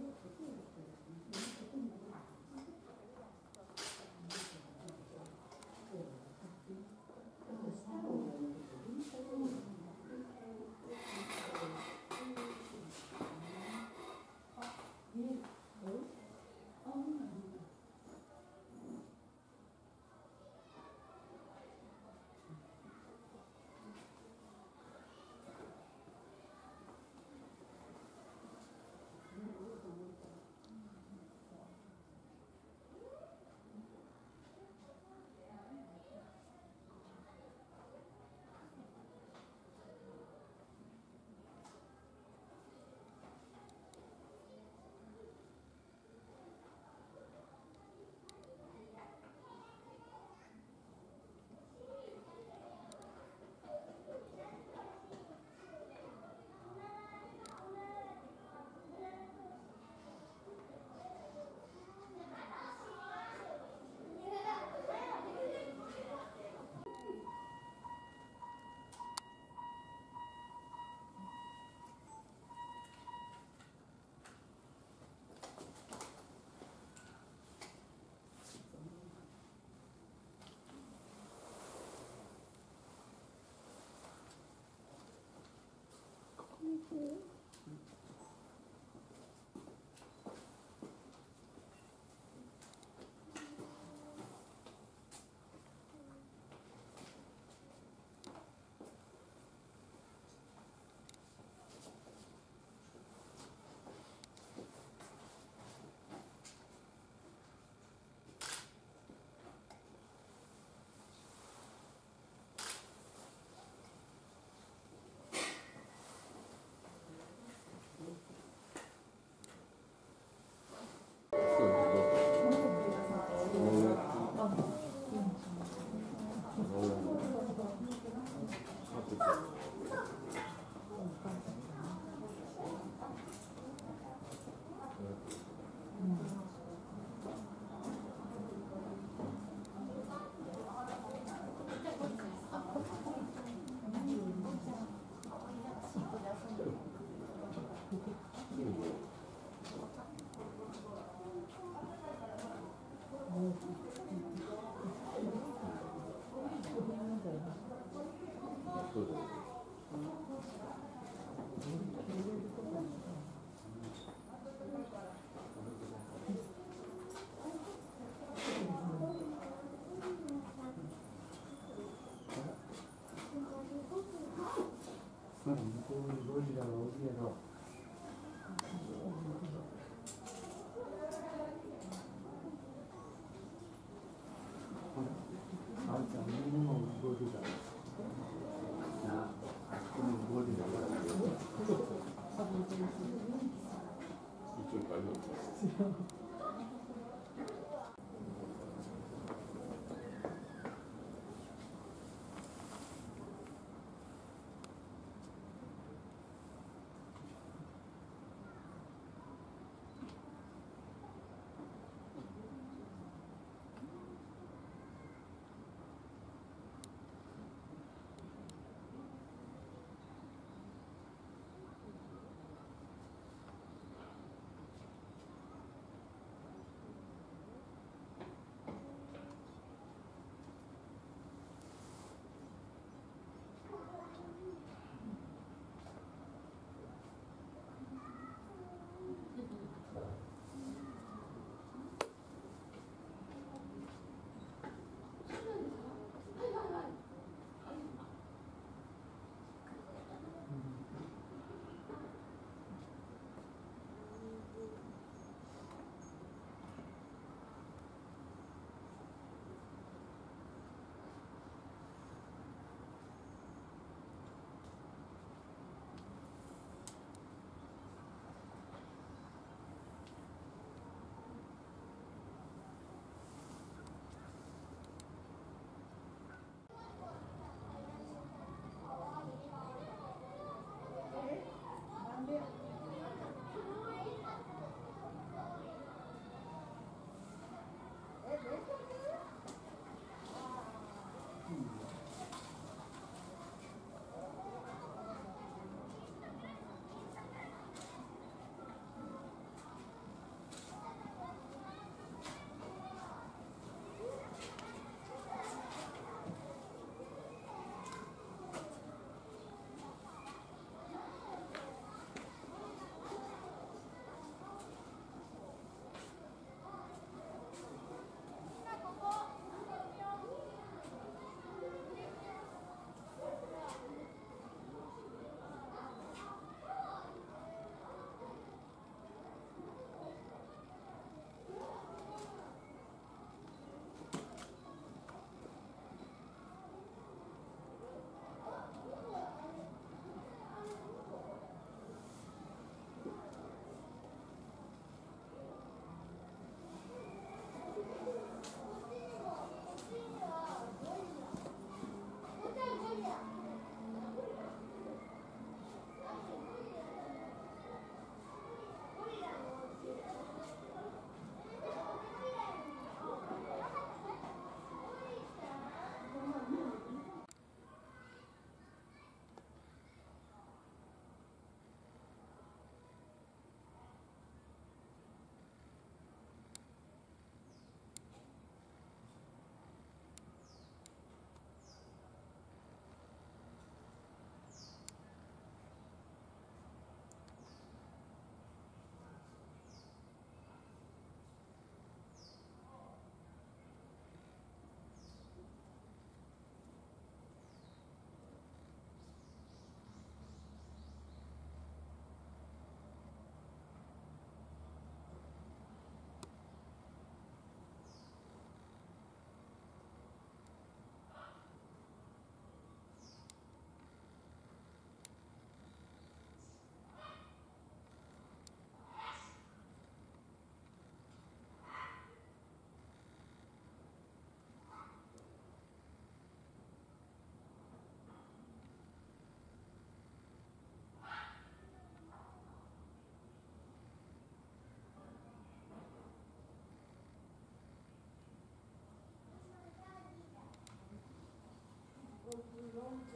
Спасибо. 응. ゴリラがおるけど。あん。ちゃん、右にもゴリラ。なあ、あそこにゴリラが。一応大丈夫です。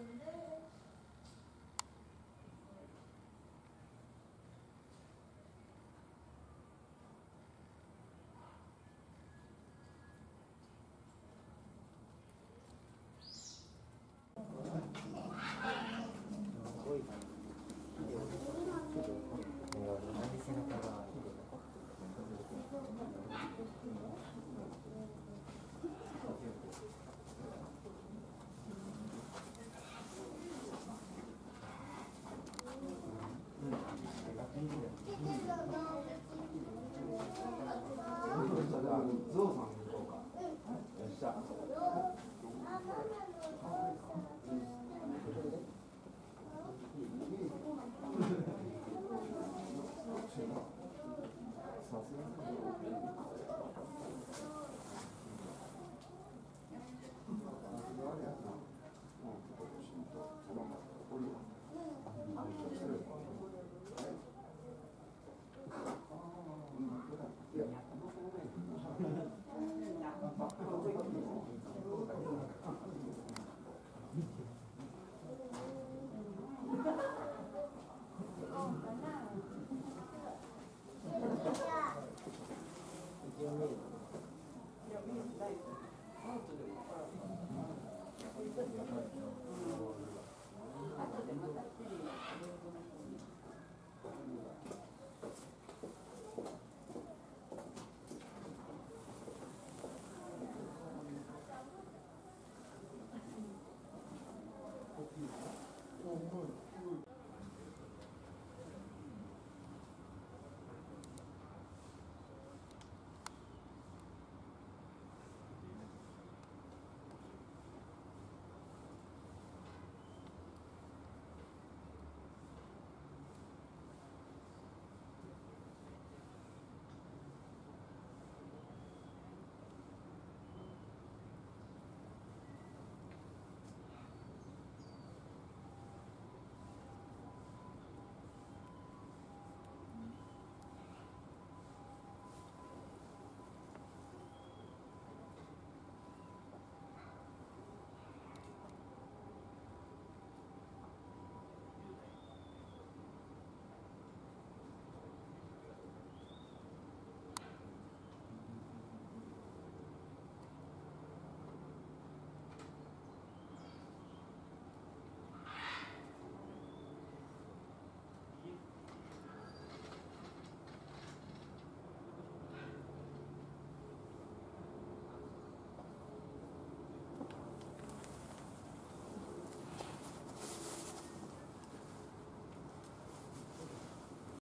வந்து